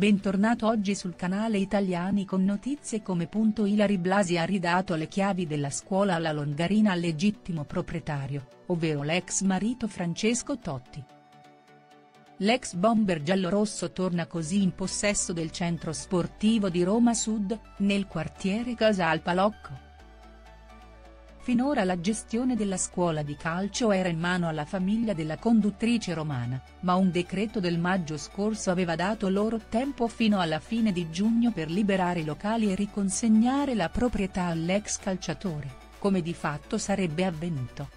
Bentornato oggi sul canale Italiani con notizie come. Ilari Blasi ha ridato le chiavi della scuola alla Longarina al legittimo proprietario, ovvero l'ex marito Francesco Totti. L'ex bomber giallorosso torna così in possesso del centro sportivo di Roma Sud, nel quartiere Casal Palocco. Finora la gestione della scuola di calcio era in mano alla famiglia della conduttrice romana, ma un decreto del maggio scorso aveva dato loro tempo fino alla fine di giugno per liberare i locali e riconsegnare la proprietà all'ex calciatore, come di fatto sarebbe avvenuto.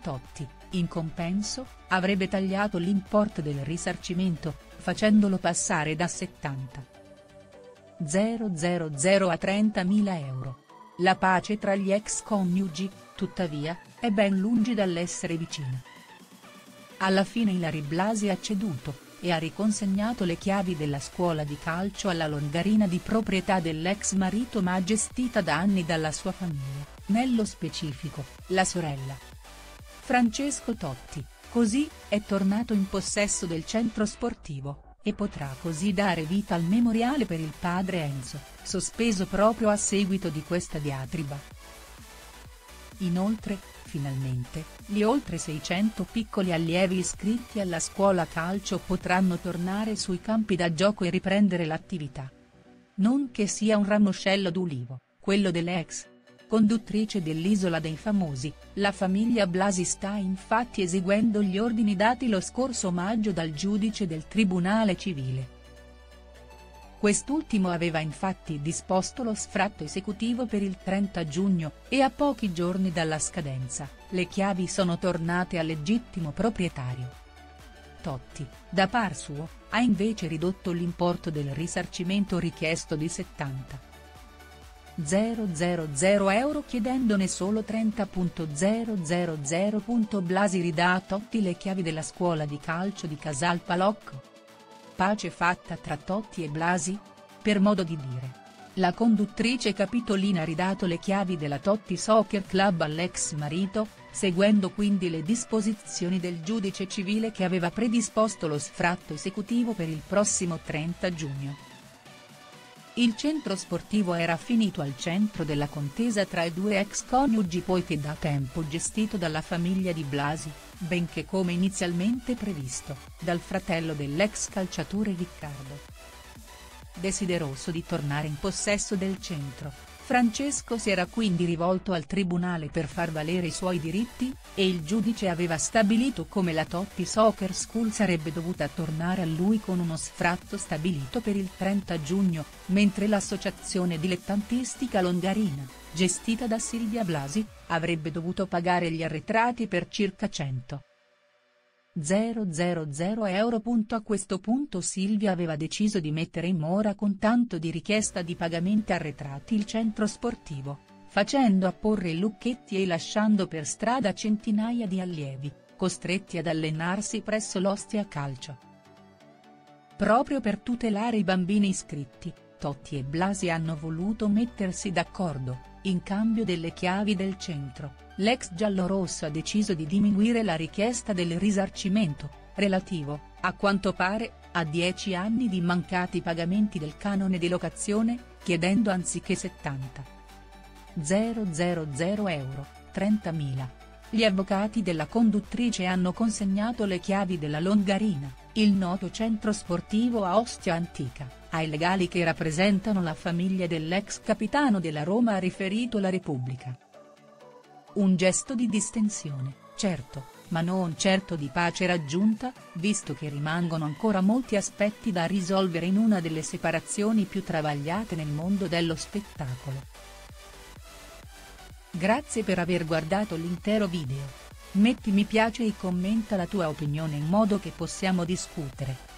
Totti, in compenso, avrebbe tagliato l'importo del risarcimento, facendolo passare da 70.000 a 30.000 euro. La pace tra gli ex coniugi, tuttavia, è ben lungi dall'essere vicina. Alla fine Ilari Blasi ha ceduto, e ha riconsegnato le chiavi della scuola di calcio alla Longarina di proprietà dell'ex marito ma gestita da anni dalla sua famiglia, nello specifico, la sorella. Francesco Totti, così, è tornato in possesso del centro sportivo e potrà così dare vita al memoriale per il padre Enzo, sospeso proprio a seguito di questa diatriba. Inoltre, finalmente, gli oltre 600 piccoli allievi iscritti alla scuola calcio potranno tornare sui campi da gioco e riprendere l'attività. Non che sia un ramoscello d'ulivo, quello delle ex conduttrice dell'Isola dei Famosi, la famiglia Blasi sta infatti eseguendo gli ordini dati lo scorso maggio dal giudice del Tribunale Civile. Quest'ultimo aveva infatti disposto lo sfratto esecutivo per il 30 giugno, e a pochi giorni dalla scadenza, le chiavi sono tornate al legittimo proprietario. Totti, da par suo, ha invece ridotto l'importo del risarcimento richiesto di 70. 000 euro chiedendone solo 30.000. Blasi ridà a Totti le chiavi della scuola di calcio di Casal Palocco. Pace fatta tra Totti e Blasi? Per modo di dire. La conduttrice Capitolina ha ridato le chiavi della Totti Soccer Club all'ex marito, seguendo quindi le disposizioni del giudice civile che aveva predisposto lo sfratto esecutivo per il prossimo 30 giugno. Il centro sportivo era finito al centro della contesa tra i due ex coniugi poiché da tempo gestito dalla famiglia di Blasi, benché come inizialmente previsto, dal fratello dell'ex calciatore Riccardo. Desideroso di tornare in possesso del centro, Francesco si era quindi rivolto al tribunale per far valere i suoi diritti, e il giudice aveva stabilito come la Totti Soccer School sarebbe dovuta tornare a lui con uno sfratto stabilito per il 30 giugno, mentre l'associazione dilettantistica Longarina, gestita da Silvia Blasi, avrebbe dovuto pagare gli arretrati per circa 100. 000 euro. A questo punto Silvia aveva deciso di mettere in mora con tanto di richiesta di pagamenti arretrati il centro sportivo, facendo apporre lucchetti e lasciando per strada centinaia di allievi, costretti ad allenarsi presso l'Ostia Calcio. Proprio per tutelare i bambini iscritti, Totti e Blasi hanno voluto mettersi d'accordo, in cambio delle chiavi del centro, l'ex giallorosso ha deciso di diminuire la richiesta del risarcimento, relativo, a quanto pare, a 10 anni di mancati pagamenti del canone di locazione, chiedendo anziché 70. 000 euro, 30.000. Gli avvocati della conduttrice hanno consegnato le chiavi della Longarina, il noto centro sportivo a Ostia Antica ai legali che rappresentano la famiglia dell'ex capitano della Roma ha riferito la Repubblica. Un gesto di distensione, certo, ma non certo di pace raggiunta, visto che rimangono ancora molti aspetti da risolvere in una delle separazioni più travagliate nel mondo dello spettacolo. Grazie per aver guardato l'intero video. Metti mi piace e commenta la tua opinione in modo che possiamo discutere.